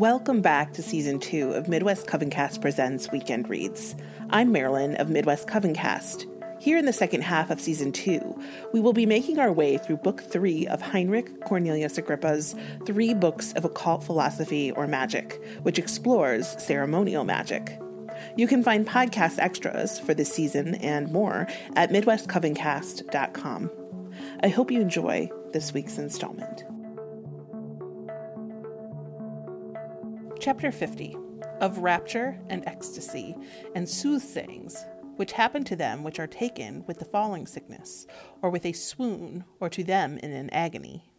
Welcome back to season two of Midwest Covencast Presents Weekend Reads. I'm Marilyn of Midwest Covencast. Here in the second half of season two, we will be making our way through book three of Heinrich Cornelius Agrippa's Three Books of Occult Philosophy or Magic, which explores ceremonial magic. You can find podcast extras for this season and more at MidwestCovencast.com. I hope you enjoy this week's installment. Chapter 50 Of Rapture and Ecstasy and Soothsayings, which happen to them which are taken with the falling sickness, or with a swoon, or to them in an agony.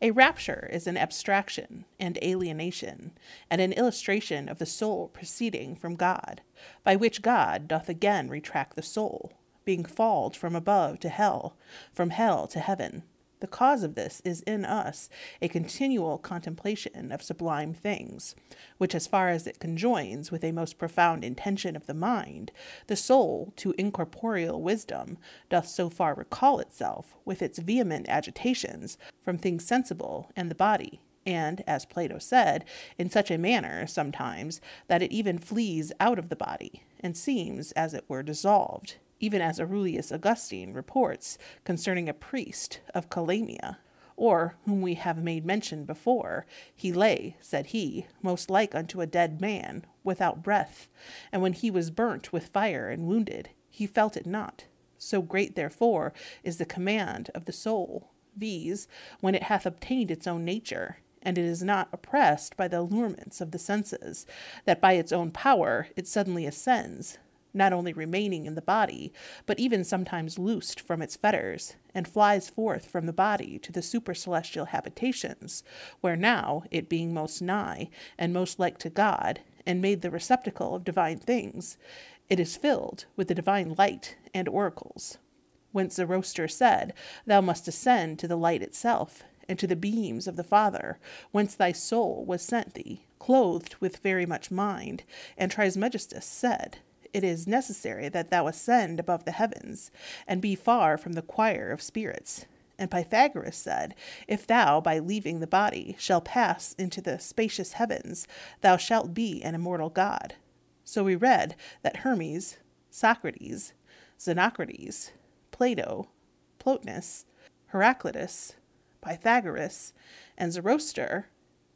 A rapture is an abstraction and alienation, and an illustration of the soul proceeding from God, by which God doth again retract the soul, being falled from above to hell, from hell to heaven, the cause of this is in us a continual contemplation of sublime things, which, as far as it conjoins with a most profound intention of the mind, the soul to incorporeal wisdom doth so far recall itself, with its vehement agitations, from things sensible and the body, and, as Plato said, in such a manner sometimes that it even flees out of the body, and seems, as it were, dissolved even as Aurelius Augustine reports concerning a priest of Calamia, or whom we have made mention before, he lay, said he, most like unto a dead man, without breath, and when he was burnt with fire and wounded, he felt it not. So great, therefore, is the command of the soul, viz., when it hath obtained its own nature, and it is not oppressed by the allurements of the senses, that by its own power it suddenly ascends, not only remaining in the body, but even sometimes loosed from its fetters, and flies forth from the body to the supercelestial habitations, where now, it being most nigh, and most like to God, and made the receptacle of divine things, it is filled with the divine light and oracles. Whence Zoroaster said, Thou must ascend to the light itself, and to the beams of the Father, whence thy soul was sent thee, clothed with very much mind, and Trismegistus said, it is necessary that thou ascend above the heavens, and be far from the choir of spirits. And Pythagoras said, If thou, by leaving the body, shalt pass into the spacious heavens, thou shalt be an immortal god. So we read that Hermes, Socrates, Xenocrates, Plato, Plotinus, Heraclitus, Pythagoras, and Zoroaster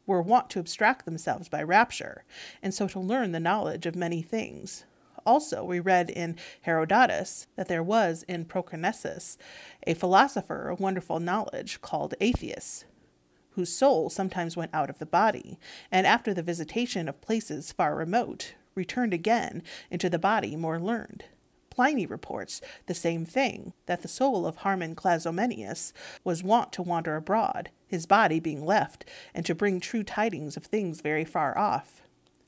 were wont to abstract themselves by rapture, and so to learn the knowledge of many things, also, we read in Herodotus that there was in Proconnesus a philosopher of wonderful knowledge called Atheus, whose soul sometimes went out of the body, and after the visitation of places far remote, returned again into the body more learned. Pliny reports the same thing, that the soul of Harmon Clazomenius was wont to wander abroad, his body being left, and to bring true tidings of things very far off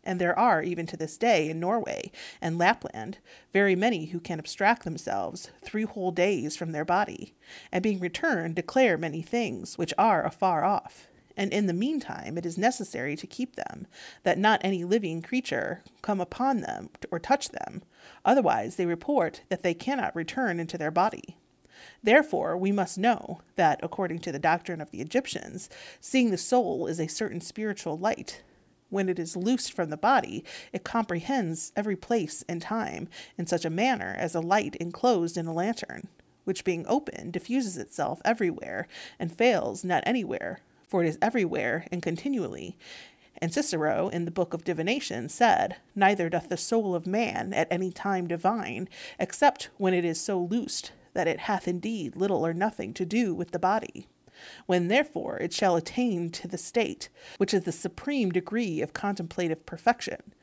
and there are, even to this day, in Norway and Lapland, very many who can abstract themselves three whole days from their body, and being returned declare many things which are afar off. And in the meantime, it is necessary to keep them, that not any living creature come upon them or touch them. Otherwise, they report that they cannot return into their body. Therefore, we must know that, according to the doctrine of the Egyptians, seeing the soul is a certain spiritual light, when it is loosed from the body, it comprehends every place and time in such a manner as a light enclosed in a lantern, which being open diffuses itself everywhere and fails not anywhere, for it is everywhere and continually. And Cicero, in the Book of Divination, said, Neither doth the soul of man at any time divine, except when it is so loosed that it hath indeed little or nothing to do with the body. When therefore it shall attain to the state, which is the supreme degree of contemplative perfection,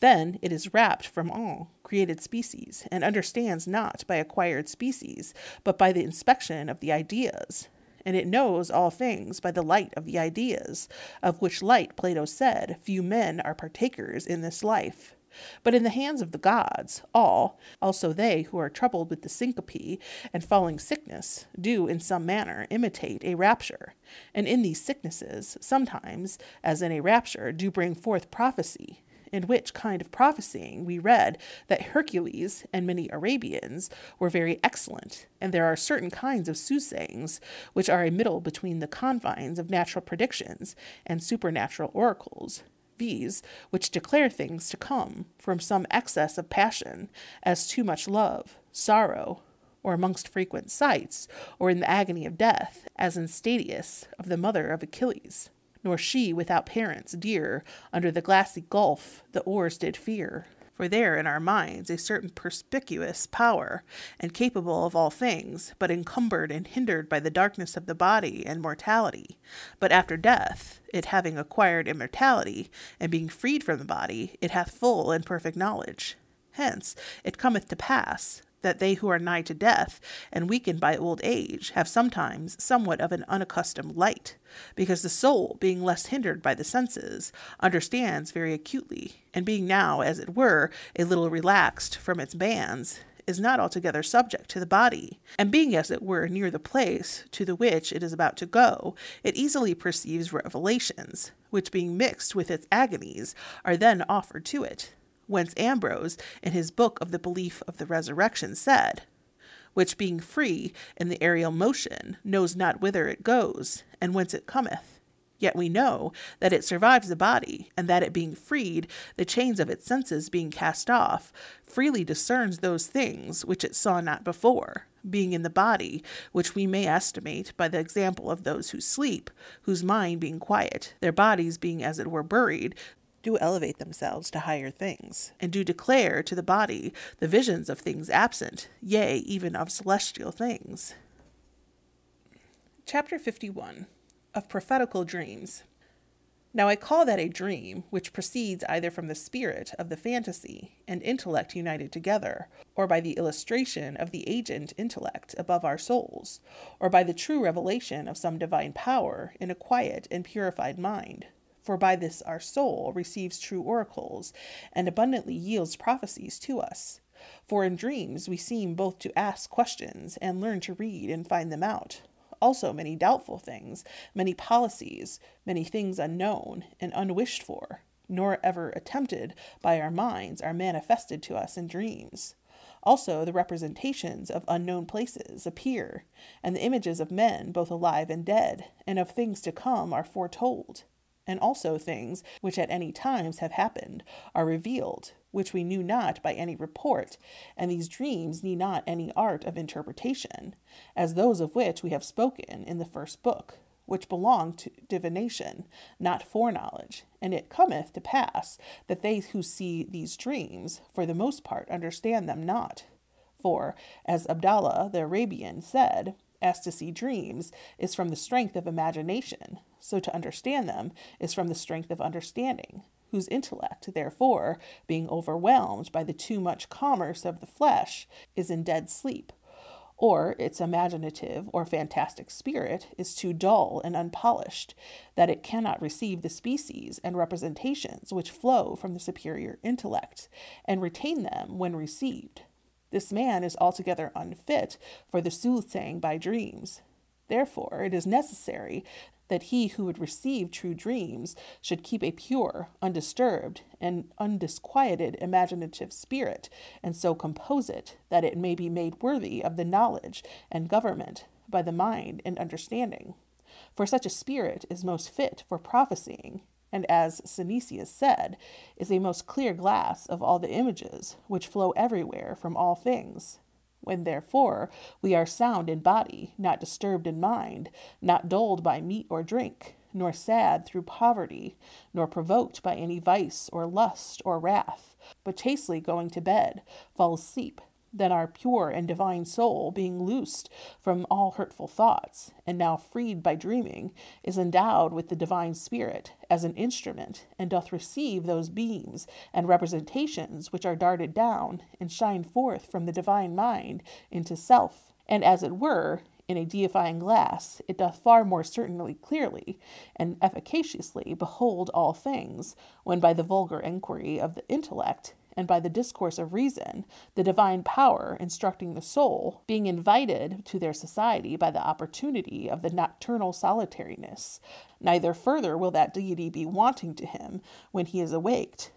then it is rapt from all created species, and understands not by acquired species, but by the inspection of the ideas. And it knows all things by the light of the ideas, of which light Plato said, Few men are partakers in this life. But in the hands of the gods, all, also they who are troubled with the syncope and falling sickness, do in some manner imitate a rapture, and in these sicknesses, sometimes, as in a rapture, do bring forth prophecy, in which kind of prophesying we read that Hercules and many Arabians were very excellent, and there are certain kinds of soothsayings which are a middle between the confines of natural predictions and supernatural oracles, viz., which declare things to come from some excess of passion, as too much love, sorrow, or amongst frequent sights, or in the agony of death, as in Statius of the mother of Achilles nor she without parents dear, under the glassy gulf the oars did fear. For there in our minds a certain perspicuous power, and capable of all things, but encumbered and hindered by the darkness of the body and mortality. But after death, it having acquired immortality, and being freed from the body, it hath full and perfect knowledge. Hence it cometh to pass that they who are nigh to death and weakened by old age have sometimes somewhat of an unaccustomed light, because the soul, being less hindered by the senses, understands very acutely, and being now, as it were, a little relaxed from its bands, is not altogether subject to the body, and being as it were near the place to the which it is about to go, it easily perceives revelations, which being mixed with its agonies are then offered to it whence Ambrose, in his book of the belief of the resurrection, said, Which being free in the aerial motion, knows not whither it goes, and whence it cometh. Yet we know that it survives the body, and that it being freed, the chains of its senses being cast off, freely discerns those things which it saw not before, being in the body, which we may estimate by the example of those who sleep, whose mind being quiet, their bodies being as it were buried, do elevate themselves to higher things, and do declare to the body the visions of things absent, yea, even of celestial things. Chapter 51 Of Prophetical Dreams. Now I call that a dream which proceeds either from the spirit of the fantasy and intellect united together, or by the illustration of the agent intellect above our souls, or by the true revelation of some divine power in a quiet and purified mind for by this our soul receives true oracles, and abundantly yields prophecies to us. For in dreams we seem both to ask questions and learn to read and find them out. Also, many doubtful things, many policies, many things unknown and unwished for, nor ever attempted by our minds, are manifested to us in dreams. Also, the representations of unknown places appear, and the images of men, both alive and dead, and of things to come, are foretold and also things which at any times have happened are revealed, which we knew not by any report, and these dreams need not any art of interpretation, as those of which we have spoken in the first book, which belong to divination, not foreknowledge. And it cometh to pass that they who see these dreams, for the most part, understand them not. For, as Abdallah the Arabian said, as to see dreams is from the strength of imagination, so to understand them is from the strength of understanding, whose intellect, therefore, being overwhelmed by the too much commerce of the flesh, is in dead sleep, or its imaginative or fantastic spirit is too dull and unpolished, that it cannot receive the species and representations which flow from the superior intellect, and retain them when received this man is altogether unfit for the soothsaying by dreams. Therefore, it is necessary that he who would receive true dreams should keep a pure, undisturbed, and undisquieted imaginative spirit, and so compose it that it may be made worthy of the knowledge and government by the mind and understanding. For such a spirit is most fit for prophesying, and as Synesius said, is a most clear glass of all the images which flow everywhere from all things. When therefore we are sound in body, not disturbed in mind, not dulled by meat or drink, nor sad through poverty, nor provoked by any vice or lust or wrath, but chastely going to bed, fall asleep, then our pure and divine soul, being loosed from all hurtful thoughts, and now freed by dreaming, is endowed with the divine spirit as an instrument, and doth receive those beams and representations which are darted down and shine forth from the divine mind into self, and as it were, in a deifying glass, it doth far more certainly clearly and efficaciously behold all things, when by the vulgar enquiry of the intellect and by the discourse of reason, the divine power instructing the soul, being invited to their society by the opportunity of the nocturnal solitariness, neither further will that deity be wanting to him when he is awaked,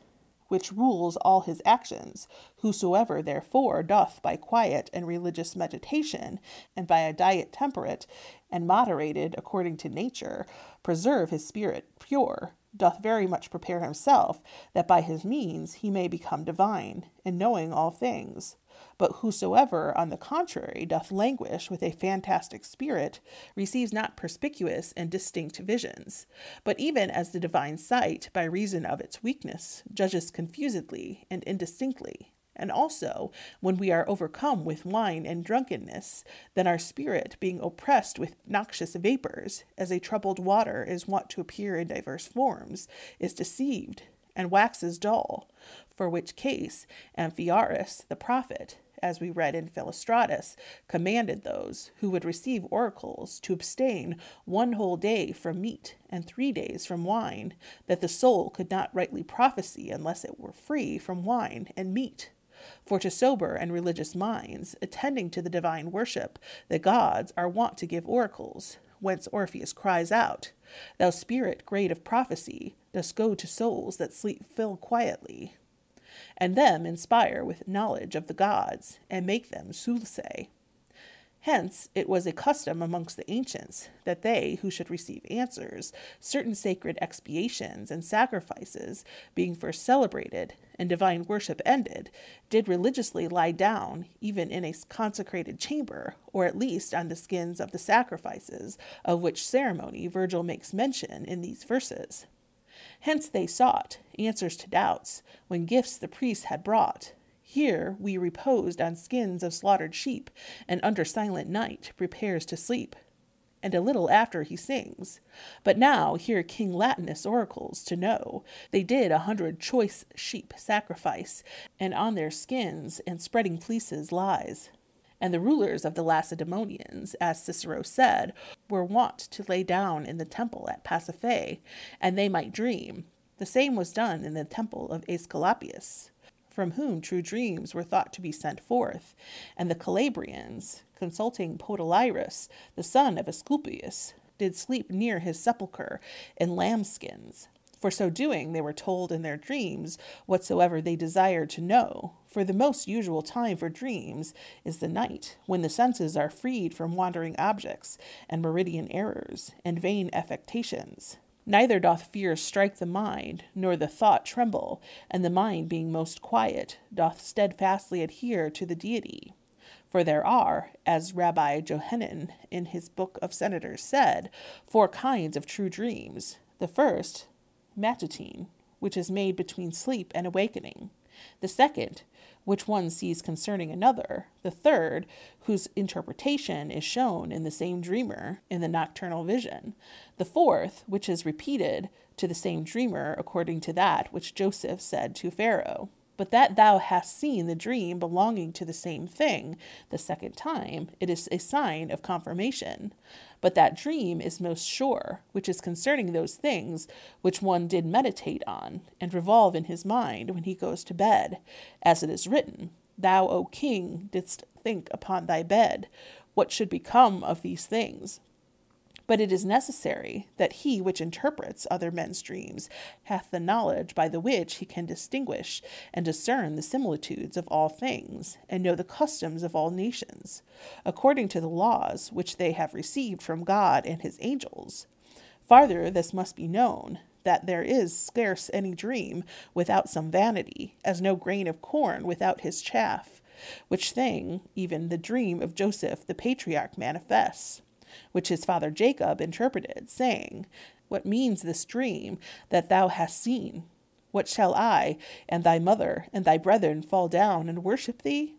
which rules all his actions. Whosoever therefore doth by quiet and religious meditation, and by a diet temperate and moderated according to nature, preserve his spirit pure, doth very much prepare himself, that by his means he may become divine, in knowing all things. But whosoever, on the contrary, doth languish with a fantastic spirit, receives not perspicuous and distinct visions, but even as the divine sight, by reason of its weakness, judges confusedly and indistinctly. And also, when we are overcome with wine and drunkenness, then our spirit, being oppressed with noxious vapors, as a troubled water is wont to appear in diverse forms, is deceived and waxes dull. For which case, Amphiaraus the prophet, as we read in Philostratus, commanded those who would receive oracles to abstain one whole day from meat and three days from wine, that the soul could not rightly prophesy unless it were free from wine and meat. For to sober and religious minds, attending to the divine worship, the gods are wont to give oracles, whence Orpheus cries out, Thou spirit great of prophecy, dost go to souls that sleep fill quietly, and them inspire with knowledge of the gods, and make them soothsay. Hence, it was a custom amongst the ancients that they who should receive answers, certain sacred expiations and sacrifices being first celebrated, and divine worship ended, did religiously lie down, even in a consecrated chamber, or at least on the skins of the sacrifices, of which ceremony Virgil makes mention in these verses. Hence they sought answers to doubts, when gifts the priests had brought, here we reposed on skins of slaughtered sheep, and under silent night prepares to sleep. And a little after he sings. But now hear King Latinus oracles to know. They did a hundred choice sheep sacrifice, and on their skins and spreading fleeces lies. And the rulers of the Lacedaemonians, as Cicero said, were wont to lay down in the temple at Pasiphae, and they might dream. The same was done in the temple of Aesculapius from whom true dreams were thought to be sent forth, and the Calabrians, consulting Podalirius, the son of Asclepius, did sleep near his sepulchre in lambskins. For so doing, they were told in their dreams whatsoever they desired to know. For the most usual time for dreams is the night, when the senses are freed from wandering objects and meridian errors and vain affectations. Neither doth fear strike the mind, nor the thought tremble, and the mind being most quiet, doth steadfastly adhere to the deity. For there are, as Rabbi Johanan in his book of senators said, four kinds of true dreams. The first, matutine, which is made between sleep and awakening. The second, which one sees concerning another, the third, whose interpretation is shown in the same dreamer in the nocturnal vision, the fourth, which is repeated to the same dreamer according to that which Joseph said to Pharaoh. But that thou hast seen the dream belonging to the same thing the second time, it is a sign of confirmation. But that dream is most sure, which is concerning those things which one did meditate on, and revolve in his mind when he goes to bed, as it is written, Thou, O king, didst think upon thy bed, what should become of these things. But it is necessary that he which interprets other men's dreams hath the knowledge by the which he can distinguish and discern the similitudes of all things, and know the customs of all nations, according to the laws which they have received from God and his angels. Farther, this must be known, that there is scarce any dream without some vanity, as no grain of corn without his chaff, which thing even the dream of Joseph the patriarch manifests which his father Jacob interpreted, saying, What means this dream that thou hast seen? What shall I and thy mother and thy brethren fall down and worship thee?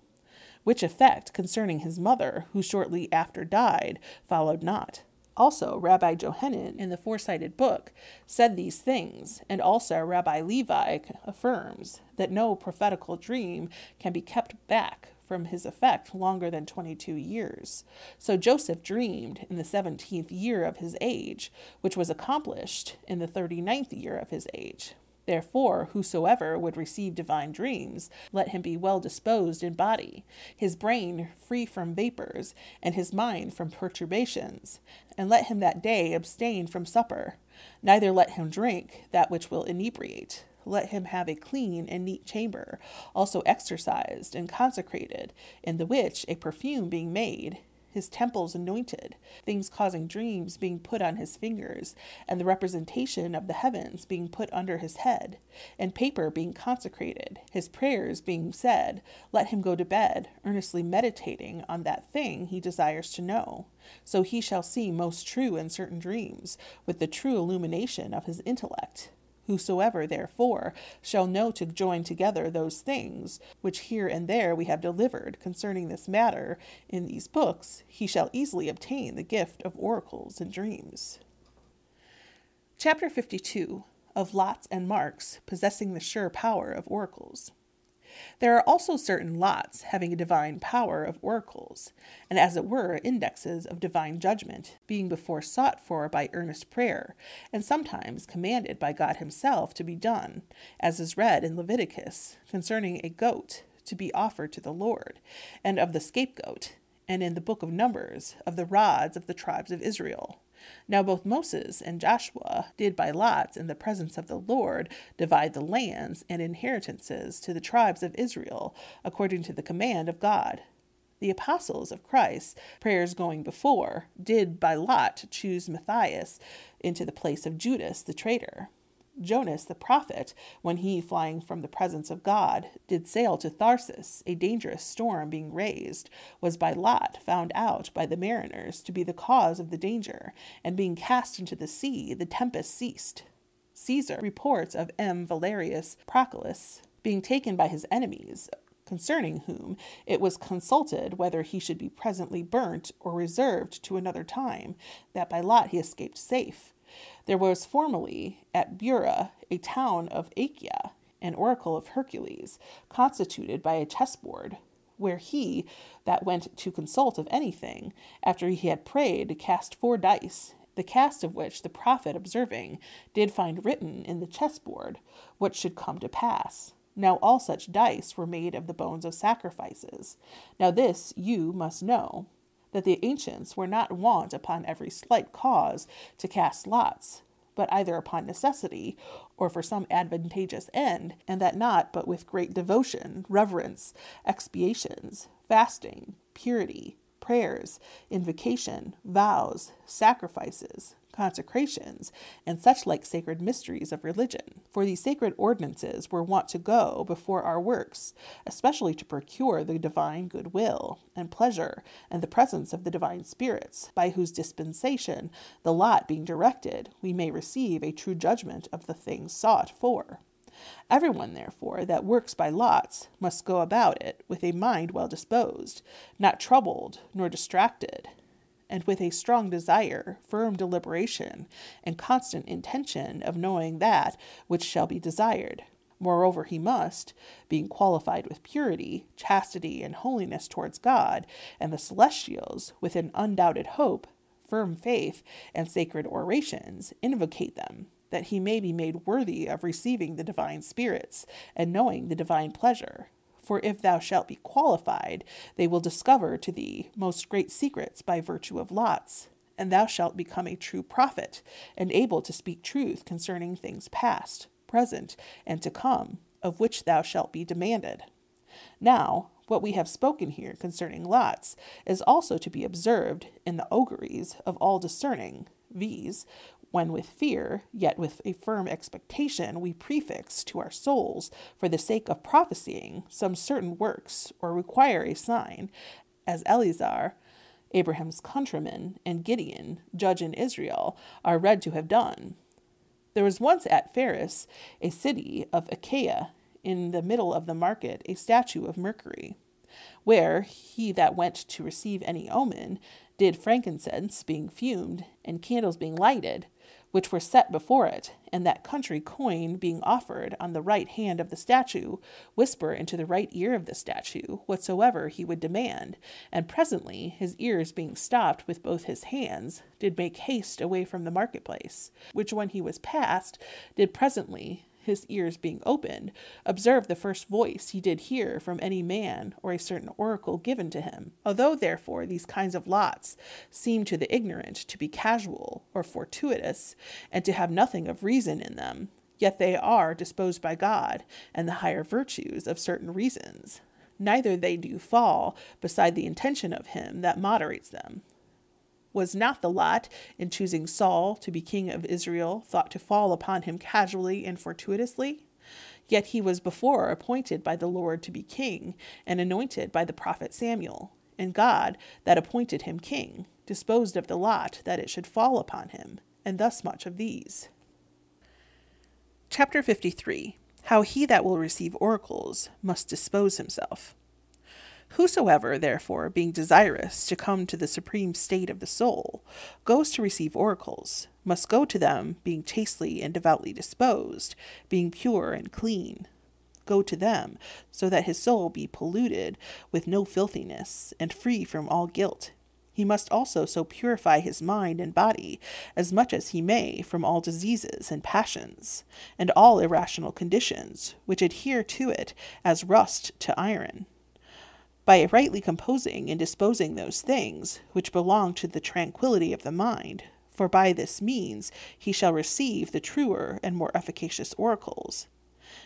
Which effect concerning his mother, who shortly after died, followed not. Also, Rabbi Johanan, in the four-sided book, said these things, and also Rabbi Levi affirms that no prophetical dream can be kept back from his effect longer than 22 years. So Joseph dreamed in the 17th year of his age, which was accomplished in the 39th year of his age. Therefore, whosoever would receive divine dreams, let him be well disposed in body, his brain free from vapors, and his mind from perturbations, and let him that day abstain from supper, neither let him drink that which will inebriate, let him have a clean and neat chamber, also exercised and consecrated, in the which a perfume being made, his temples anointed, things causing dreams being put on his fingers, and the representation of the heavens being put under his head, and paper being consecrated, his prayers being said, let him go to bed, earnestly meditating on that thing he desires to know. So he shall see most true in certain dreams, with the true illumination of his intellect. Whosoever, therefore, shall know to join together those things which here and there we have delivered concerning this matter in these books, he shall easily obtain the gift of oracles and dreams. Chapter 52 of Lots and Marks possessing the sure power of oracles. There are also certain lots having a divine power of oracles, and as it were indexes of divine judgment, being before sought for by earnest prayer, and sometimes commanded by God Himself to be done, as is read in Leviticus concerning a goat to be offered to the Lord, and of the scapegoat, and in the book of Numbers of the rods of the tribes of Israel. Now both Moses and Joshua did by lots in the presence of the Lord divide the lands and inheritances to the tribes of Israel according to the command of God. The apostles of Christ, prayers going before, did by lot choose Matthias into the place of Judas the traitor. Jonas the prophet, when he, flying from the presence of God, did sail to Tharsis, a dangerous storm being raised, was by lot found out by the mariners to be the cause of the danger, and being cast into the sea, the tempest ceased. Caesar reports of M. Valerius Procillus being taken by his enemies, concerning whom it was consulted whether he should be presently burnt or reserved to another time, that by lot he escaped safe. There was formerly at Bura, a town of Achaia, an oracle of Hercules, constituted by a chessboard, where he that went to consult of anything, after he had prayed, cast four dice, the cast of which the prophet observing did find written in the chessboard what should come to pass. Now all such dice were made of the bones of sacrifices. Now this you must know that the ancients were not wont upon every slight cause to cast lots, but either upon necessity or for some advantageous end, and that not but with great devotion, reverence, expiations, fasting, purity, prayers, invocation, vows, sacrifices, consecrations, and such like sacred mysteries of religion. For these sacred ordinances were wont to go before our works, especially to procure the divine goodwill and pleasure and the presence of the divine spirits, by whose dispensation, the lot being directed, we may receive a true judgment of the things sought for. Everyone, therefore, that works by lots must go about it with a mind well disposed, not troubled nor distracted, and with a strong desire, firm deliberation, and constant intention of knowing that which shall be desired. Moreover, he must, being qualified with purity, chastity, and holiness towards God and the celestials, with an undoubted hope, firm faith, and sacred orations, invocate them, that he may be made worthy of receiving the divine spirits and knowing the divine pleasure, for if thou shalt be qualified, they will discover to thee most great secrets by virtue of lots, and thou shalt become a true prophet, and able to speak truth concerning things past, present, and to come, of which thou shalt be demanded. Now, what we have spoken here concerning lots is also to be observed in the auguries of all discerning, viz., when with fear, yet with a firm expectation, we prefix to our souls, for the sake of prophesying, some certain works, or require a sign, as Eleazar, Abraham's countryman, and Gideon, judge in Israel, are read to have done. There was once at Pharis, a city of Achaia, in the middle of the market, a statue of Mercury, where he that went to receive any omen did frankincense being fumed, and candles being lighted, which were set before it, and that country coin being offered on the right hand of the statue, whisper into the right ear of the statue whatsoever he would demand, and presently his ears being stopped with both his hands, did make haste away from the marketplace, which when he was past, did presently his ears being opened, observe the first voice he did hear from any man or a certain oracle given to him. Although, therefore, these kinds of lots seem to the ignorant to be casual or fortuitous, and to have nothing of reason in them, Yet they are disposed by God, and the higher virtues of certain reasons. Neither they do fall beside the intention of him that moderates them. Was not the lot in choosing Saul to be king of Israel thought to fall upon him casually and fortuitously? Yet he was before appointed by the Lord to be king, and anointed by the prophet Samuel. And God, that appointed him king, disposed of the lot that it should fall upon him, and thus much of these. Chapter 53 How he that will receive oracles must dispose himself. Whosoever, therefore, being desirous to come to the supreme state of the soul, goes to receive oracles, must go to them being chastely and devoutly disposed, being pure and clean. Go to them, so that his soul be polluted with no filthiness, and free from all guilt. He must also so purify his mind and body as much as he may from all diseases and passions, and all irrational conditions, which adhere to it as rust to iron by rightly composing and disposing those things which belong to the tranquillity of the mind, for by this means he shall receive the truer and more efficacious oracles.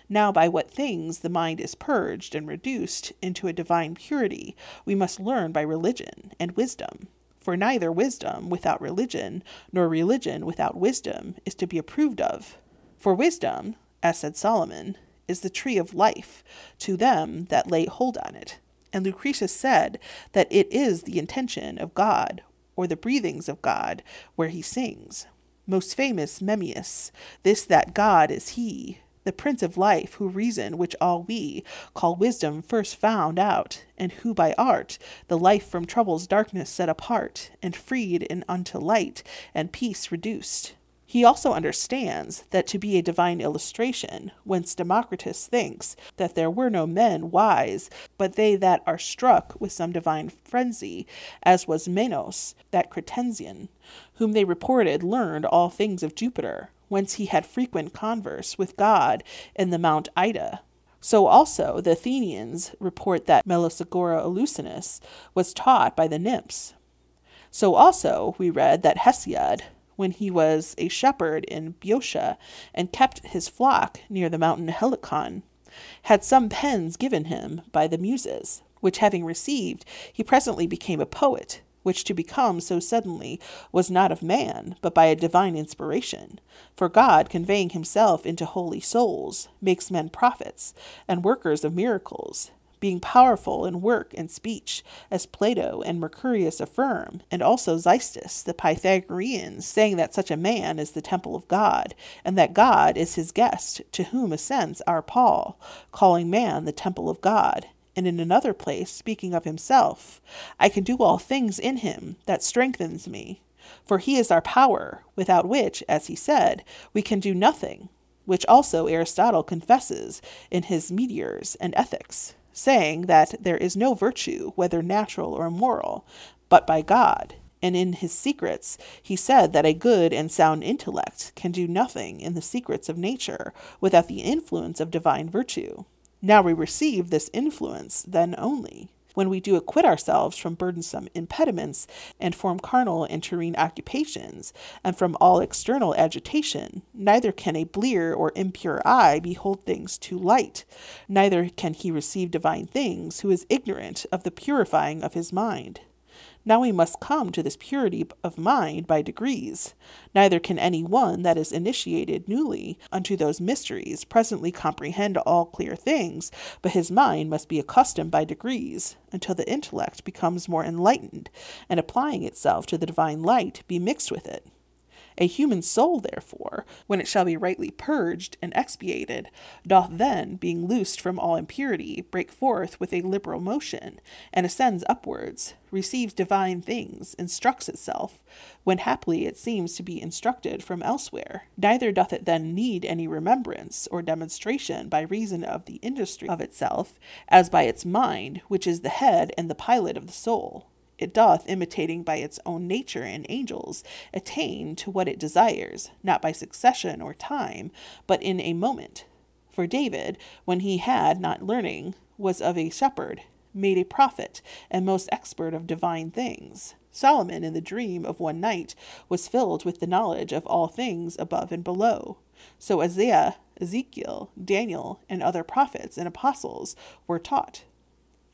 Now, by what things the mind is purged and reduced into a divine purity, we must learn by religion and wisdom. For neither wisdom without religion, nor religion without wisdom, is to be approved of. For wisdom, as said Solomon, is the tree of life to them that lay hold on it and Lucretius said that it is the intention of God, or the breathings of God, where he sings. Most famous Memmius, this that God is he, the Prince of Life, who reason which all we call wisdom first found out, and who by art the life from trouble's darkness set apart, and freed in unto light and peace reduced. He also understands that to be a divine illustration, whence Democritus thinks that there were no men wise, but they that are struck with some divine frenzy, as was Menos, that Cretensian, whom they reported learned all things of Jupiter, whence he had frequent converse with God in the Mount Ida. So also the Athenians report that Melesagora Eleusinus was taught by the nymphs. So also we read that Hesiod, when he was a shepherd in Boeotia and kept his flock near the mountain Helicon, had some pens given him by the Muses, which having received, he presently became a poet, which to become so suddenly was not of man, but by a divine inspiration. For God, conveying himself into holy souls, makes men prophets and workers of miracles, being powerful in work and speech, as Plato and Mercurius affirm, and also Xystus, the Pythagoreans, saying that such a man is the temple of God, and that God is his guest, to whom assents our Paul, calling man the temple of God. And in another place, speaking of himself, I can do all things in him that strengthens me. For he is our power, without which, as he said, we can do nothing, which also Aristotle confesses in his Meteors and Ethics saying that there is no virtue, whether natural or moral, but by God. And in his secrets, he said that a good and sound intellect can do nothing in the secrets of nature without the influence of divine virtue. Now we receive this influence then only when we do acquit ourselves from burdensome impediments and form carnal and terrene occupations, and from all external agitation, neither can a blear or impure eye behold things too light, neither can he receive divine things who is ignorant of the purifying of his mind. Now we must come to this purity of mind by degrees. Neither can any one that is initiated newly unto those mysteries presently comprehend all clear things, but his mind must be accustomed by degrees, until the intellect becomes more enlightened, and applying itself to the divine light, be mixed with it. A human soul, therefore, when it shall be rightly purged and expiated, doth then, being loosed from all impurity, break forth with a liberal motion, and ascends upwards, receives divine things, instructs itself, when haply it seems to be instructed from elsewhere. Neither doth it then need any remembrance or demonstration by reason of the industry of itself, as by its mind, which is the head and the pilot of the soul it doth, imitating by its own nature and angels, attain to what it desires, not by succession or time, but in a moment. For David, when he had not learning, was of a shepherd, made a prophet, and most expert of divine things. Solomon, in the dream of one night, was filled with the knowledge of all things above and below. So Isaiah, Ezekiel, Daniel, and other prophets and apostles were taught.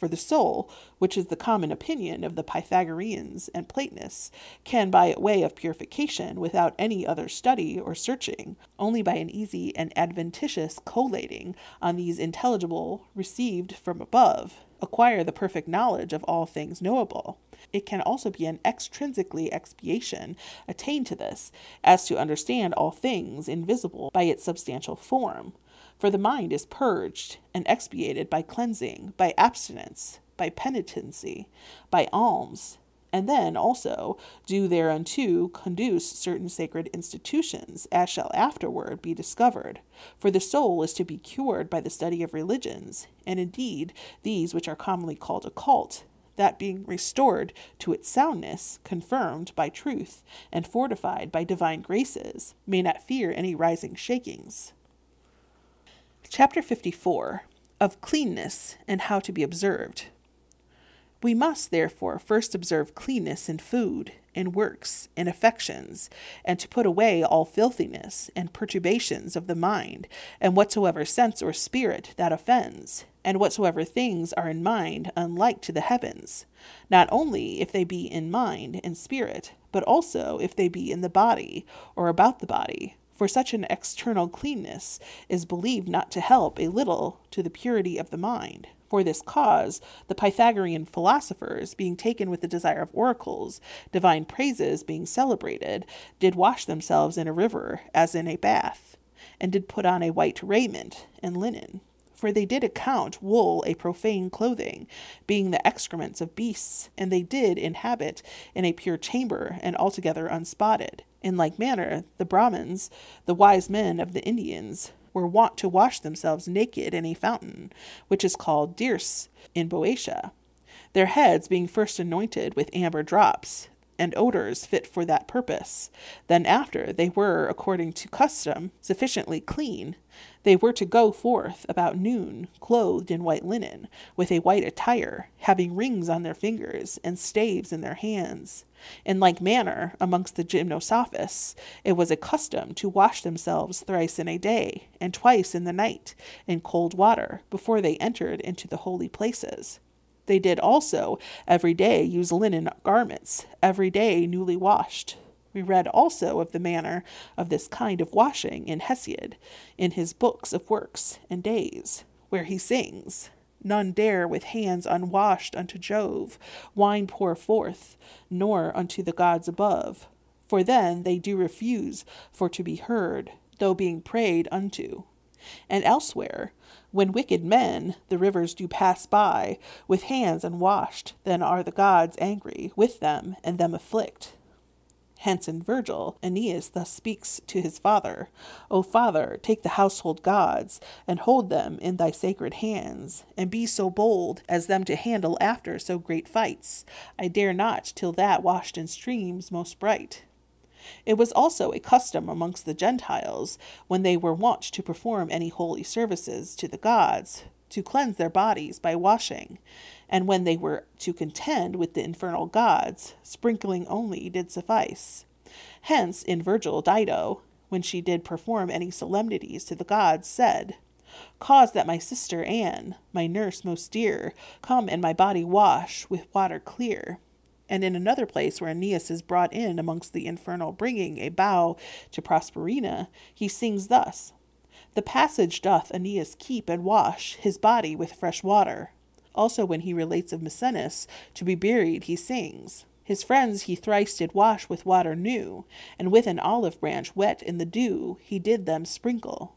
For the soul, which is the common opinion of the Pythagoreans and Platonists, can by way of purification, without any other study or searching, only by an easy and adventitious collating on these intelligible received from above, acquire the perfect knowledge of all things knowable. It can also be an extrinsically expiation attained to this, as to understand all things invisible by its substantial form for the mind is purged and expiated by cleansing, by abstinence, by penitency, by alms, and then also do thereunto conduce certain sacred institutions, as shall afterward be discovered. For the soul is to be cured by the study of religions, and indeed these which are commonly called occult, that being restored to its soundness, confirmed by truth, and fortified by divine graces, may not fear any rising shakings. Chapter 54 of Cleanness and How to be Observed. We must, therefore, first observe cleanness in food, in works, in affections, and to put away all filthiness and perturbations of the mind, and whatsoever sense or spirit that offends, and whatsoever things are in mind unlike to the heavens, not only if they be in mind and spirit, but also if they be in the body, or about the body, for such an external cleanness is believed not to help a little to the purity of the mind. For this cause, the Pythagorean philosophers, being taken with the desire of oracles, divine praises being celebrated, did wash themselves in a river as in a bath, and did put on a white raiment and linen. For they did account wool a profane clothing, being the excrements of beasts, and they did inhabit in a pure chamber and altogether unspotted. In like manner, the Brahmins, the wise men of the Indians, were wont to wash themselves naked in a fountain, which is called Dirce in Boeotia, their heads being first anointed with amber drops, and odors fit for that purpose. Then, after they were, according to custom, sufficiently clean, they were to go forth about noon, clothed in white linen, with a white attire, having rings on their fingers, and staves in their hands. In like manner, amongst the gymnosophists, it was a custom to wash themselves thrice in a day, and twice in the night, in cold water, before they entered into the holy places. They did also every day use linen garments, every day newly washed. We read also of the manner of this kind of washing in Hesiod, in his books of works and days, where he sings, None dare with hands unwashed unto Jove wine pour forth, nor unto the gods above. For then they do refuse for to be heard, though being prayed unto. And elsewhere, when wicked men the rivers do pass by, with hands unwashed, then are the gods angry with them, and them afflict. Hence in Virgil, Aeneas thus speaks to his father O father, take the household gods, and hold them in thy sacred hands, and be so bold as them to handle after so great fights. I dare not till that washed in streams most bright. It was also a custom amongst the Gentiles, when they were wont to perform any holy services to the gods, to cleanse their bodies by washing, and when they were to contend with the infernal gods, sprinkling only did suffice. Hence, in Virgil, Dido, when she did perform any solemnities to the gods, said, Cause that my sister Anne, my nurse most dear, come and my body wash with water clear. And in another place where Aeneas is brought in amongst the infernal bringing a bough to Proserpina, he sings thus The passage doth Aeneas keep and wash his body with fresh water. Also, when he relates of Misenus to be buried, he sings. His friends he thrice did wash with water new, and with an olive branch wet in the dew he did them sprinkle.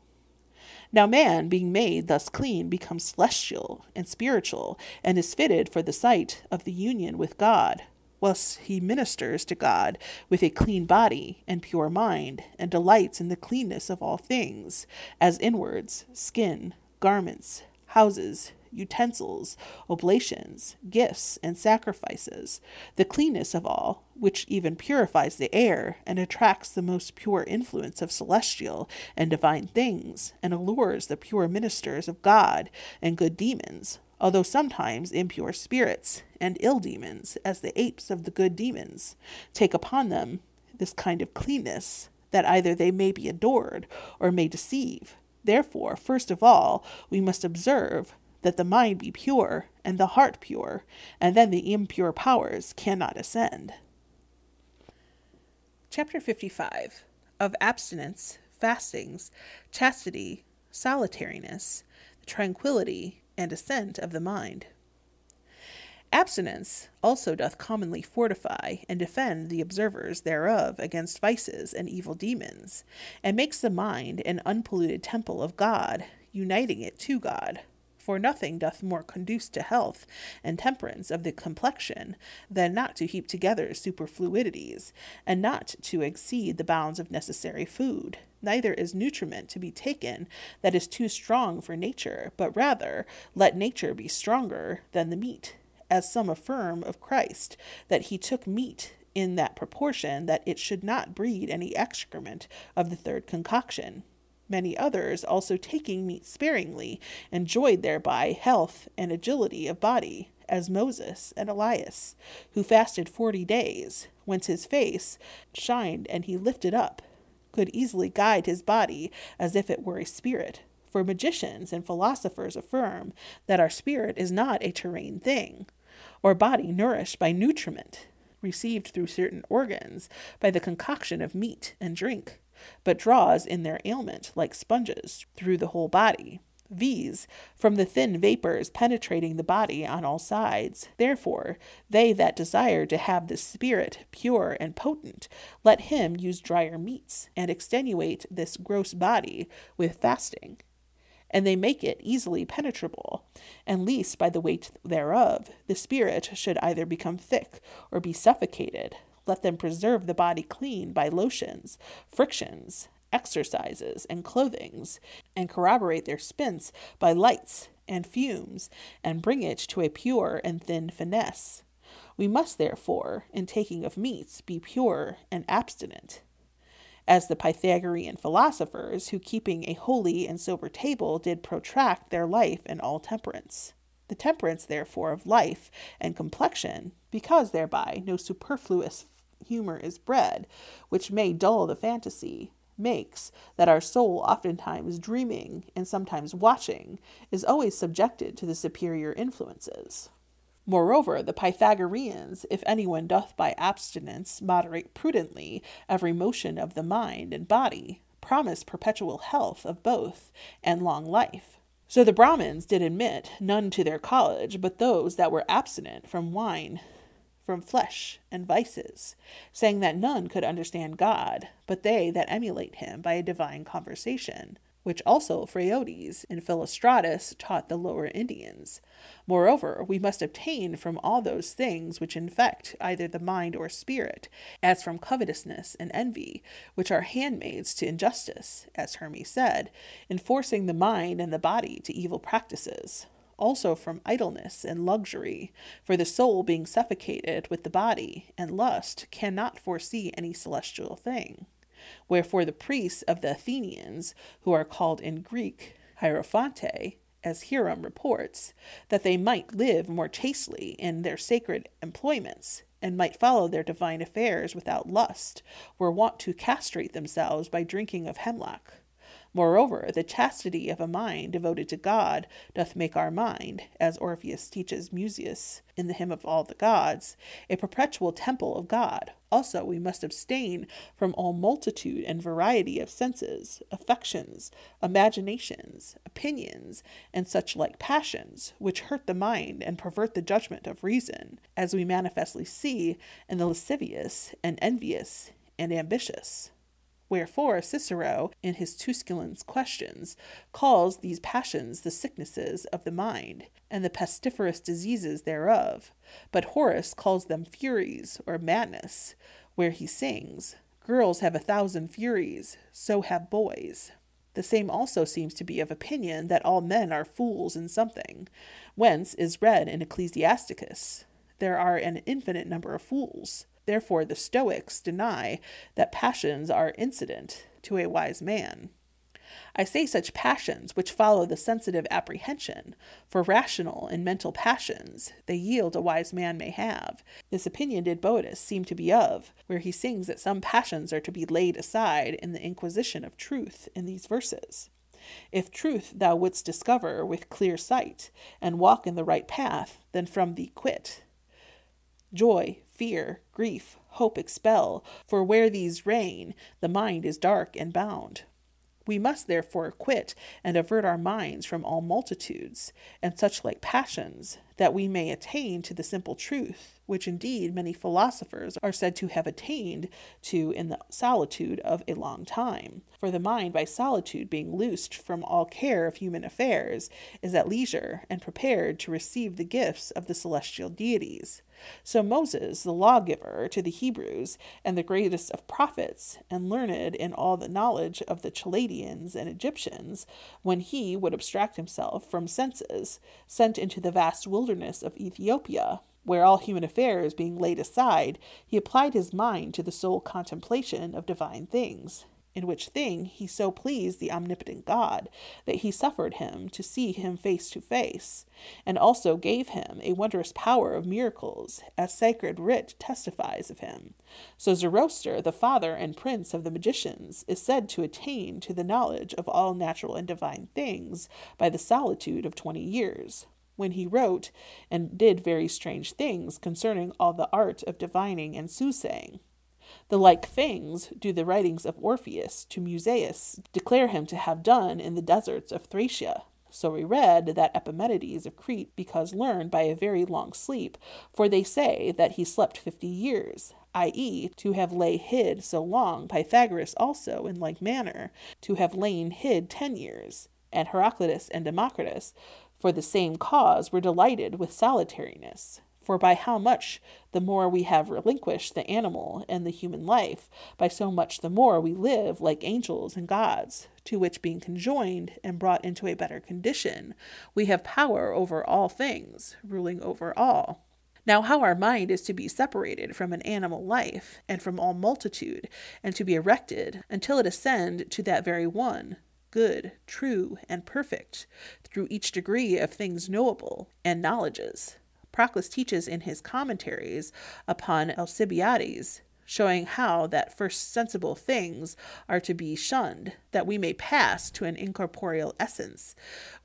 Now man, being made thus clean, becomes celestial and spiritual, and is fitted for the sight of the union with God, whilst he ministers to God with a clean body and pure mind, and delights in the cleanness of all things, as inwards, skin, garments, houses, utensils, oblations, gifts, and sacrifices, the cleanness of all, which even purifies the air and attracts the most pure influence of celestial and divine things, and allures the pure ministers of God and good demons, although sometimes impure spirits and ill demons, as the apes of the good demons, take upon them this kind of cleanness that either they may be adored or may deceive. Therefore, first of all, we must observe that the mind be pure and the heart pure, and then the impure powers cannot ascend. Chapter 55 of Abstinence, Fastings, Chastity, Solitariness, Tranquility, and Ascent of the Mind. Abstinence also doth commonly fortify and defend the observers thereof against vices and evil demons, and makes the mind an unpolluted temple of God, uniting it to God. For nothing doth more conduce to health and temperance of the complexion than not to heap together superfluities, and not to exceed the bounds of necessary food. Neither is nutriment to be taken that is too strong for nature, but rather let nature be stronger than the meat as some affirm of Christ, that he took meat in that proportion that it should not breed any excrement of the third concoction. Many others, also taking meat sparingly, enjoyed thereby health and agility of body, as Moses and Elias, who fasted forty days, whence his face shined and he lifted up, could easily guide his body as if it were a spirit. For magicians and philosophers affirm that our spirit is not a terrene thing, or body nourished by nutriment received through certain organs by the concoction of meat and drink, but draws in their ailment like sponges through the whole body, viz., from the thin vapors penetrating the body on all sides. Therefore, they that desire to have the spirit pure and potent, let him use drier meats, and extenuate this gross body with fasting and they make it easily penetrable, and least by the weight thereof, the spirit should either become thick or be suffocated. Let them preserve the body clean by lotions, frictions, exercises, and clothings, and corroborate their spints by lights and fumes, and bring it to a pure and thin finesse. We must, therefore, in taking of meats, be pure and abstinent as the Pythagorean philosophers, who keeping a holy and sober table did protract their life in all temperance. The temperance, therefore, of life and complexion, because thereby no superfluous humor is bred, which may dull the fantasy, makes that our soul, oftentimes dreaming and sometimes watching, is always subjected to the superior influences. Moreover, the Pythagoreans, if anyone doth by abstinence moderate prudently every motion of the mind and body, promise perpetual health of both and long life. So the Brahmins did admit none to their college but those that were abstinent from wine, from flesh and vices, saying that none could understand God, but they that emulate him by a divine conversation which also Phraotes and Philostratus taught the lower Indians. Moreover, we must obtain from all those things which infect either the mind or spirit, as from covetousness and envy, which are handmaids to injustice, as Hermes said, enforcing the mind and the body to evil practices also from idleness and luxury, for the soul being suffocated with the body and lust cannot foresee any celestial thing. Wherefore the priests of the Athenians, who are called in Greek Hierophante, as Hierom reports, that they might live more chastely in their sacred employments, and might follow their divine affairs without lust, were wont to castrate themselves by drinking of hemlock. Moreover, the chastity of a mind devoted to God doth make our mind, as Orpheus teaches Musaeus in the hymn of all the gods, a perpetual temple of God. Also, we must abstain from all multitude and variety of senses, affections, imaginations, opinions, and such like passions, which hurt the mind and pervert the judgment of reason, as we manifestly see in the lascivious and envious and ambitious. Wherefore Cicero, in his Tusculan's questions, calls these passions the sicknesses of the mind, and the pestiferous diseases thereof, but Horace calls them furies or madness, where he sings, Girls have a thousand furies, so have boys. The same also seems to be of opinion that all men are fools in something, whence is read in Ecclesiasticus, There are an infinite number of fools. Therefore, the Stoics deny that passions are incident to a wise man. I say such passions which follow the sensitive apprehension, for rational and mental passions they yield a wise man may have. This opinion did Boethius seem to be of, where he sings that some passions are to be laid aside in the inquisition of truth in these verses. If truth thou wouldst discover with clear sight, and walk in the right path, then from thee quit. Joy, fear, grief, hope expel, for where these reign, the mind is dark and bound. We must therefore quit and avert our minds from all multitudes, and such like passions, that we may attain to the simple truth, which indeed many philosophers are said to have attained to in the solitude of a long time. For the mind, by solitude being loosed from all care of human affairs, is at leisure and prepared to receive the gifts of the celestial deities. So Moses, the lawgiver to the Hebrews, and the greatest of prophets, and learned in all the knowledge of the Chaldeans and Egyptians, when he would abstract himself from senses, sent into the vast wilderness of Ethiopia, where all human affairs being laid aside, he applied his mind to the sole contemplation of divine things in which thing he so pleased the omnipotent God that he suffered him to see him face to face, and also gave him a wondrous power of miracles, as sacred writ testifies of him. So Zoroaster, the father and prince of the magicians, is said to attain to the knowledge of all natural and divine things by the solitude of twenty years when he wrote and did very strange things concerning all the art of divining and soothsaying. The like things do the writings of Orpheus to Musaeus declare him to have done in the deserts of Thracia. So we read that Epimenides of Crete because learned by a very long sleep, for they say that he slept fifty years, i.e., to have lay hid so long, Pythagoras also, in like manner, to have lain hid ten years, and Heraclitus and Democritus, for the same cause, were delighted with solitariness. For by how much the more we have relinquished the animal and the human life, by so much the more we live like angels and gods, to which being conjoined and brought into a better condition, we have power over all things, ruling over all. Now, how our mind is to be separated from an animal life and from all multitude, and to be erected until it ascend to that very one, good, true, and perfect, through each degree of things knowable and knowledges. Proclus teaches in his commentaries upon Alcibiades, showing how that first sensible things are to be shunned, that we may pass to an incorporeal essence,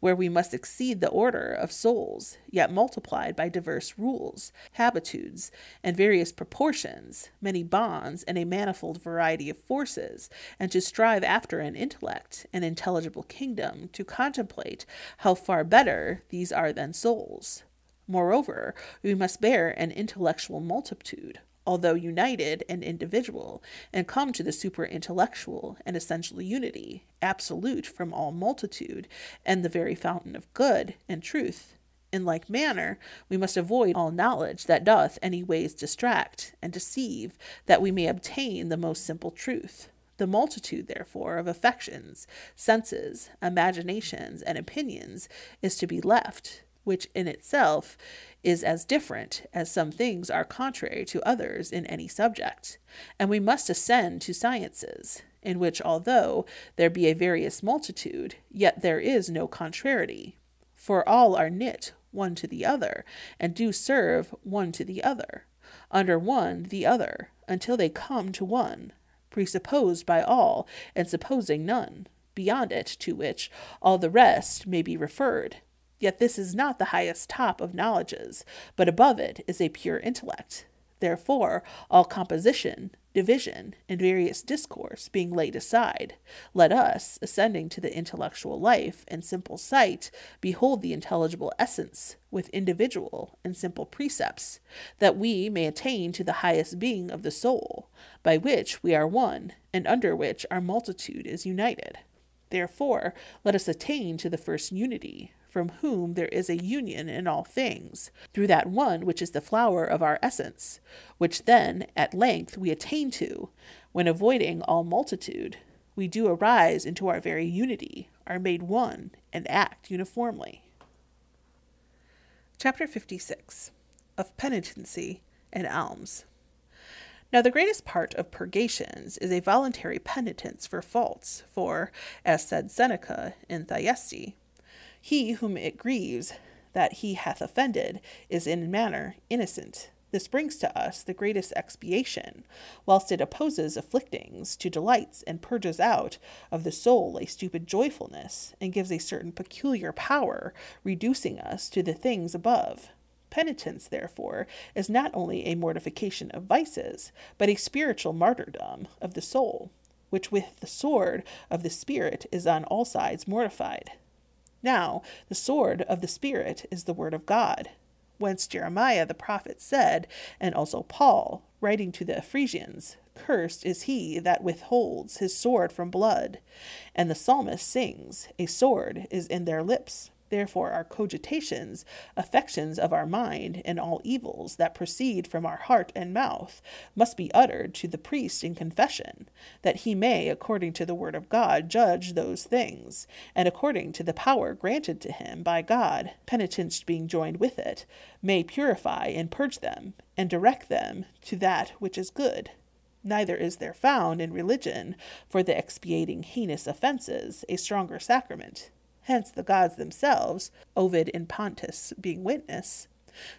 where we must exceed the order of souls, yet multiplied by diverse rules, habitudes, and various proportions, many bonds, and a manifold variety of forces, and to strive after an intellect, an intelligible kingdom, to contemplate how far better these are than souls. Moreover, we must bear an intellectual multitude, although united and individual, and come to the superintellectual and essential unity, absolute from all multitude, and the very fountain of good and truth. In like manner, we must avoid all knowledge that doth any ways distract and deceive, that we may obtain the most simple truth. The multitude, therefore, of affections, senses, imaginations, and opinions is to be left, which in itself is as different as some things are contrary to others in any subject. And we must ascend to sciences, in which, although there be a various multitude, yet there is no contrariety. For all are knit one to the other, and do serve one to the other, under one the other, until they come to one, presupposed by all, and supposing none, beyond it to which all the rest may be referred Yet this is not the highest top of knowledges, but above it is a pure intellect. Therefore, all composition, division, and various discourse being laid aside, let us, ascending to the intellectual life and simple sight, behold the intelligible essence with individual and simple precepts, that we may attain to the highest being of the soul, by which we are one, and under which our multitude is united. Therefore, let us attain to the first unity, from whom there is a union in all things, through that one which is the flower of our essence, which then at length we attain to, when avoiding all multitude, we do arise into our very unity, are made one, and act uniformly. Chapter 56 Of Penitency and Alms. Now, the greatest part of purgations is a voluntary penitence for faults, for, as said Seneca in Thyeste, he whom it grieves that he hath offended is in manner innocent. This brings to us the greatest expiation, whilst it opposes afflictings to delights and purges out of the soul a stupid joyfulness, and gives a certain peculiar power, reducing us to the things above. Penitence, therefore, is not only a mortification of vices, but a spiritual martyrdom of the soul, which with the sword of the Spirit is on all sides mortified. Now, the sword of the Spirit is the word of God, whence Jeremiah the prophet said, and also Paul, writing to the Ephesians, Cursed is he that withholds his sword from blood. And the psalmist sings, A sword is in their lips. Therefore, our cogitations, affections of our mind, and all evils that proceed from our heart and mouth must be uttered to the priest in confession, that he may, according to the word of God, judge those things, and according to the power granted to him by God, penitence being joined with it, may purify and purge them, and direct them to that which is good. Neither is there found in religion, for the expiating heinous offences, a stronger sacrament hence the gods themselves, Ovid in Pontus being witness,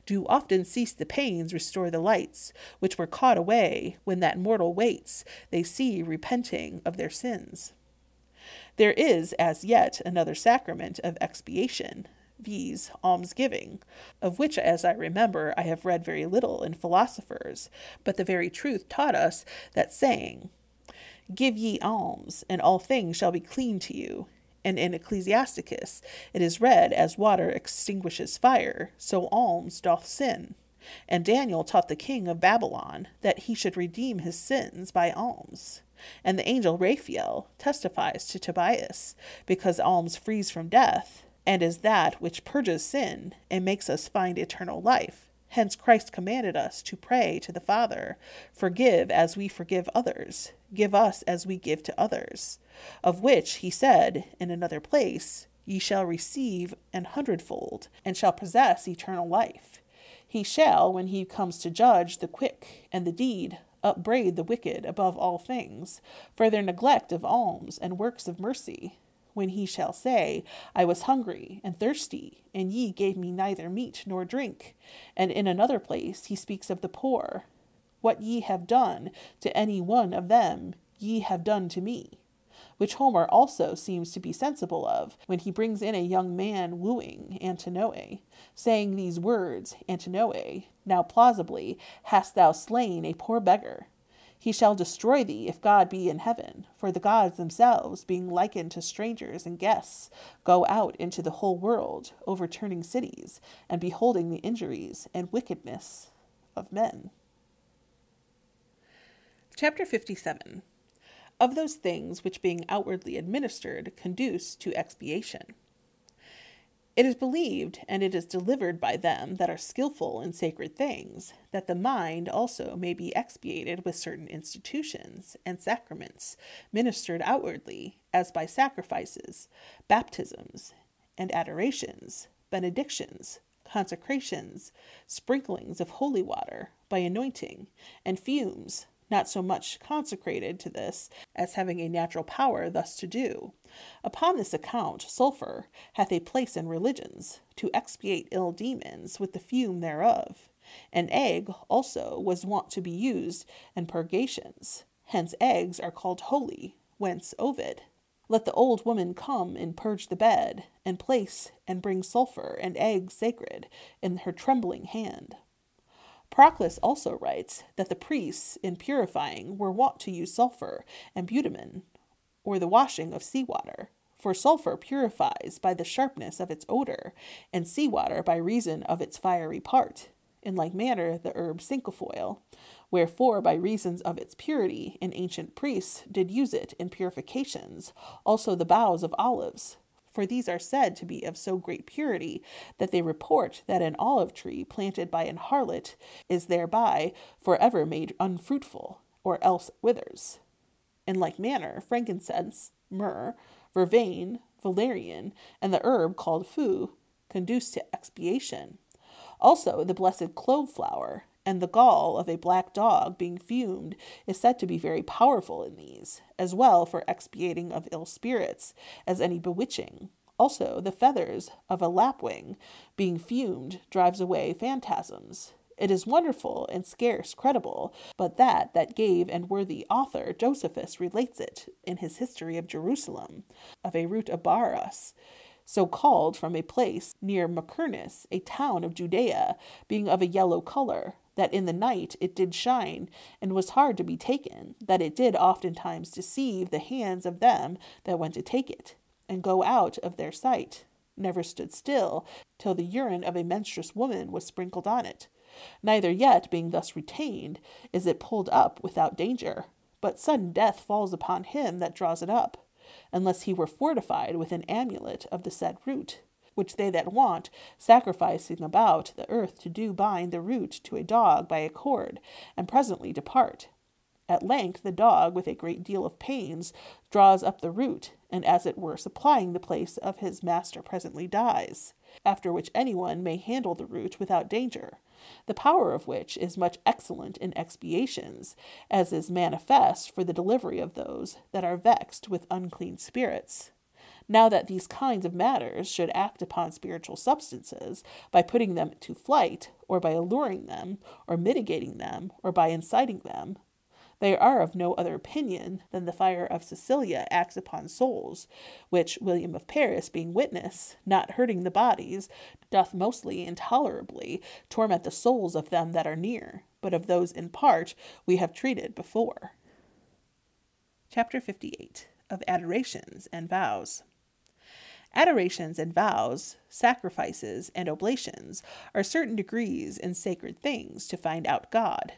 do often cease the pains, restore the lights, which were caught away when that mortal waits, they see repenting of their sins. There is as yet another sacrament of expiation, viz., almsgiving, of which, as I remember, I have read very little in philosophers, but the very truth taught us that saying, Give ye alms, and all things shall be clean to you, and in Ecclesiasticus it is read, As water extinguishes fire, so alms doth sin. And Daniel taught the king of Babylon that he should redeem his sins by alms. And the angel Raphael testifies to Tobias, because alms frees from death, and is that which purges sin, and makes us find eternal life. Hence Christ commanded us to pray to the Father, Forgive as we forgive others, give us as we give to others. Of which he said in another place, Ye shall receive an hundredfold, and shall possess eternal life. He shall, when he comes to judge the quick and the deed, upbraid the wicked above all things, for their neglect of alms and works of mercy, when he shall say, I was hungry and thirsty, and ye gave me neither meat nor drink. And in another place he speaks of the poor. What ye have done to any one of them, ye have done to me. Which Homer also seems to be sensible of when he brings in a young man wooing Antinoe, saying these words, Antinoe, now plausibly hast thou slain a poor beggar, he shall destroy thee if God be in heaven, for the gods themselves, being likened to strangers and guests, go out into the whole world, overturning cities, and beholding the injuries and wickedness of men. Chapter 57 Of those things which, being outwardly administered, conduce to expiation. It is believed, and it is delivered by them that are skilful in sacred things, that the mind also may be expiated with certain institutions and sacraments, ministered outwardly, as by sacrifices, baptisms, and adorations, benedictions, consecrations, sprinklings of holy water, by anointing, and fumes, not so much consecrated to this as having a natural power thus to do. Upon this account, sulphur hath a place in religions, to expiate ill demons with the fume thereof. An egg also was wont to be used in purgations. Hence eggs are called holy, whence Ovid. Let the old woman come and purge the bed, and place and bring sulphur and eggs sacred in her trembling hand. Proclus also writes that the priests, in purifying, were wont to use sulphur and bitumen, or the washing of sea water. For sulphur purifies by the sharpness of its odor, and sea water by reason of its fiery part. In like manner, the herb cinquefoil, wherefore by reasons of its purity, an ancient priests did use it in purifications, also the boughs of olives, for these are said to be of so great purity that they report that an olive tree planted by an harlot is thereby for ever made unfruitful, or else withers. In like manner, frankincense, myrrh, vervain, valerian, and the herb called phu conduce to expiation. Also, the blessed clove flower and the gall of a black dog being fumed is said to be very powerful in these, as well for expiating of ill spirits as any bewitching. Also, the feathers of a lapwing being fumed drives away phantasms. It is wonderful and scarce credible, but that that gave and worthy author Josephus relates it in his history of Jerusalem, of a root Baaras, so called from a place near Macherus, a town of Judea, being of a yellow color, that in the night it did shine, and was hard to be taken, that it did oftentimes deceive the hands of them that went to take it, and go out of their sight, never stood still, till the urine of a menstruous woman was sprinkled on it. Neither yet, being thus retained, is it pulled up without danger, but sudden death falls upon him that draws it up, unless he were fortified with an amulet of the said root, which they that want, sacrificing about the earth to do bind the root to a dog by a cord, and presently depart. At length the dog, with a great deal of pains, draws up the root, and as it were supplying the place of his master presently dies, after which any one may handle the root without danger the power of which is much excellent in expiations, as is manifest for the delivery of those that are vexed with unclean spirits. Now that these kinds of matters should act upon spiritual substances by putting them to flight, or by alluring them, or mitigating them, or by inciting them, they are of no other opinion than the fire of Sicilia acts upon souls, which William of Paris, being witness, not hurting the bodies, doth mostly intolerably torment the souls of them that are near, but of those in part we have treated before. Chapter 58 of Adorations and Vows. Adorations and vows, sacrifices and oblations are certain degrees in sacred things to find out God,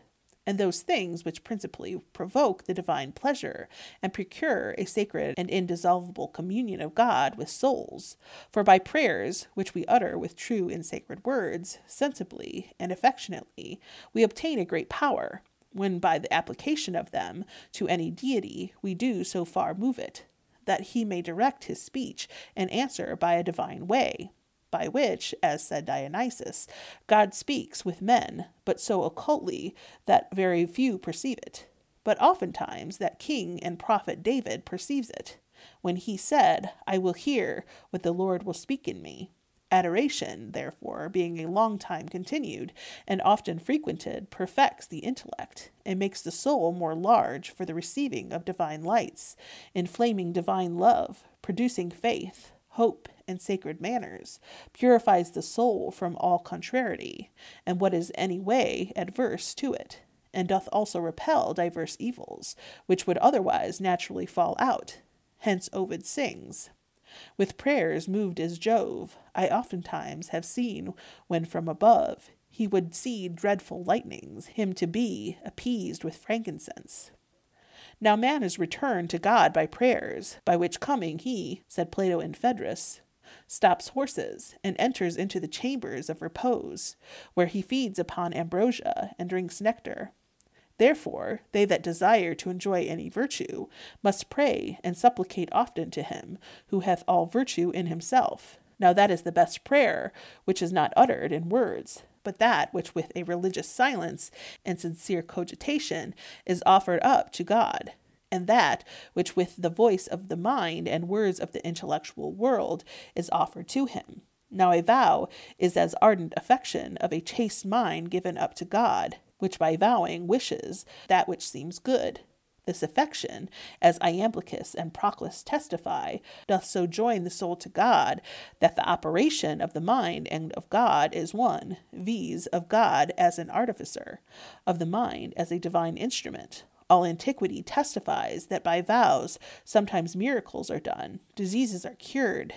and those things which principally provoke the divine pleasure and procure a sacred and indissoluble communion of God with souls. For by prayers, which we utter with true and sacred words, sensibly and affectionately, we obtain a great power, when by the application of them to any deity we do so far move it, that he may direct his speech and answer by a divine way by which, as said Dionysius, God speaks with men, but so occultly that very few perceive it. But oftentimes that king and prophet David perceives it, when he said, I will hear what the Lord will speak in me. Adoration, therefore, being a long time continued, and often frequented, perfects the intellect, and makes the soul more large for the receiving of divine lights, inflaming divine love, producing faith, hope, and sacred manners, purifies the soul from all contrariety, and what is any way adverse to it, and doth also repel diverse evils, which would otherwise naturally fall out. Hence Ovid sings, With prayers moved as Jove, I oftentimes have seen when from above he would see dreadful lightnings, him to be appeased with frankincense. Now man is returned to God by prayers, by which coming he, said Plato in Phaedrus, stops horses, and enters into the chambers of repose, where he feeds upon ambrosia and drinks nectar. Therefore, they that desire to enjoy any virtue must pray and supplicate often to him who hath all virtue in himself. Now that is the best prayer, which is not uttered in words, but that which with a religious silence and sincere cogitation is offered up to God and that which with the voice of the mind and words of the intellectual world is offered to him. Now a vow is as ardent affection of a chaste mind given up to God, which by vowing wishes that which seems good. This affection, as Iamblichus and Proclus testify, doth so join the soul to God that the operation of the mind and of God is one, viz., of God as an artificer, of the mind as a divine instrument, all antiquity testifies that by vows sometimes miracles are done, diseases are cured,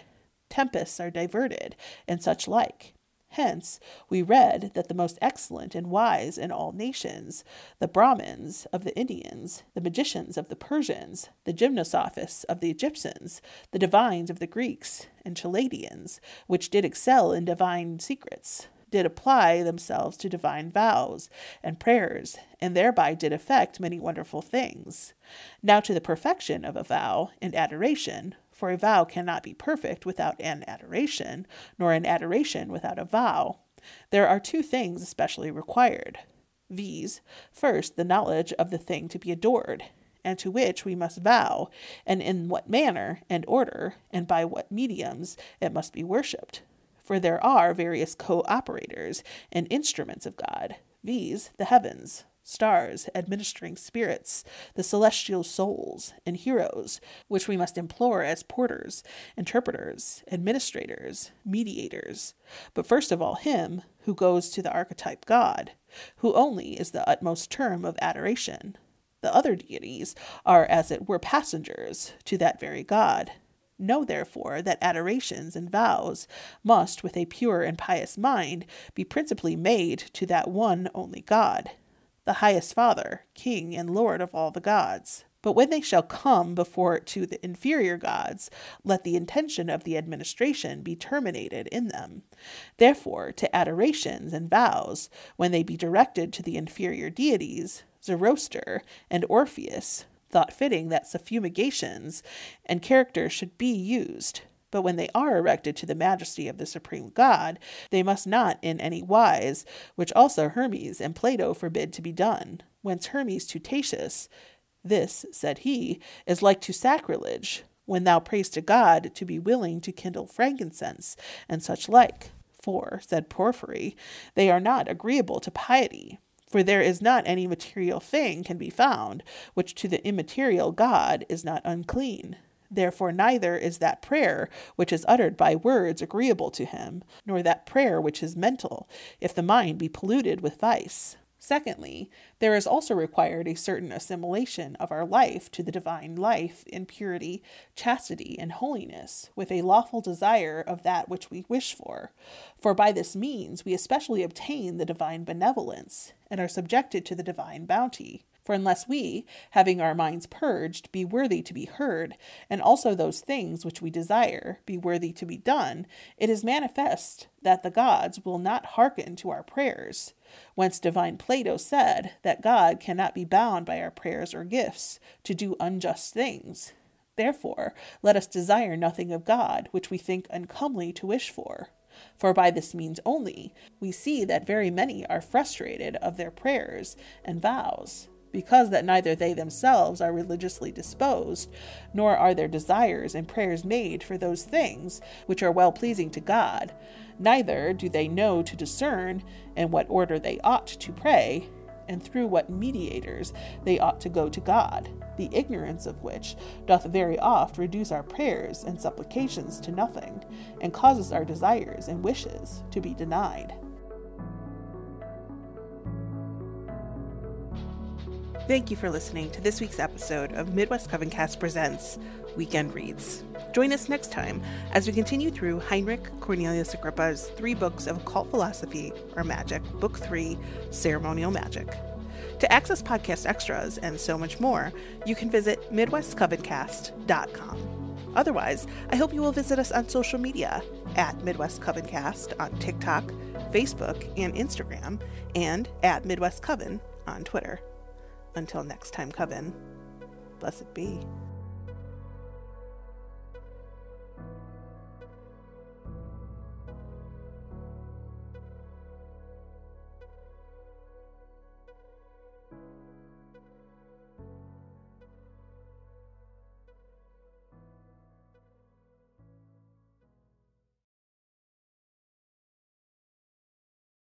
tempests are diverted, and such like. Hence, we read that the most excellent and wise in all nations, the Brahmins of the Indians, the magicians of the Persians, the gymnosophists of the Egyptians, the divines of the Greeks and Chaldeans, which did excel in divine secrets, did apply themselves to divine vows and prayers, and thereby did effect many wonderful things. Now to the perfection of a vow and adoration, for a vow cannot be perfect without an adoration, nor an adoration without a vow. There are two things especially required viz., first, the knowledge of the thing to be adored, and to which we must vow, and in what manner and order, and by what mediums it must be worshipped. For there are various co operators and instruments of God, viz., the heavens, stars, administering spirits, the celestial souls, and heroes, which we must implore as porters, interpreters, administrators, mediators, but first of all him who goes to the archetype God, who only is the utmost term of adoration. The other deities are as it were passengers to that very God. Know therefore that adorations and vows must, with a pure and pious mind, be principally made to that one only God, the highest Father, King, and Lord of all the gods. But when they shall come before to the inferior gods, let the intention of the administration be terminated in them. Therefore, to adorations and vows, when they be directed to the inferior deities, Zoroaster and Orpheus thought fitting that suffumigations and characters should be used. But when they are erected to the majesty of the supreme God, they must not in any wise, which also Hermes and Plato forbid to be done. Whence Hermes to Tatius, This, said he, is like to sacrilege, when thou prayest to God to be willing to kindle frankincense, and such like. For, said Porphyry, they are not agreeable to piety. For there is not any material thing can be found, which to the immaterial God is not unclean. Therefore, neither is that prayer which is uttered by words agreeable to him, nor that prayer which is mental, if the mind be polluted with vice. Secondly, there is also required a certain assimilation of our life to the divine life in purity, chastity, and holiness, with a lawful desire of that which we wish for. For by this means we especially obtain the divine benevolence, and are subjected to the divine bounty. For unless we, having our minds purged, be worthy to be heard, and also those things which we desire be worthy to be done, it is manifest that the gods will not hearken to our prayers. Whence divine Plato said that God cannot be bound by our prayers or gifts to do unjust things. Therefore, let us desire nothing of God which we think uncomely to wish for. For by this means only we see that very many are frustrated of their prayers and vows because that neither they themselves are religiously disposed, nor are their desires and prayers made for those things which are well pleasing to God, neither do they know to discern in what order they ought to pray, and through what mediators they ought to go to God, the ignorance of which doth very oft reduce our prayers and supplications to nothing, and causes our desires and wishes to be denied. Thank you for listening to this week's episode of Midwest Coven Cast Presents Weekend Reads. Join us next time as we continue through Heinrich Cornelius Agrippa's three books of occult philosophy or magic, Book 3, Ceremonial Magic. To access podcast extras and so much more, you can visit MidwestCovencast.com. Otherwise, I hope you will visit us on social media at Midwest Coven Cast on TikTok, Facebook, and Instagram, and at Midwest Coven on Twitter. Until next time, Coven, blessed be.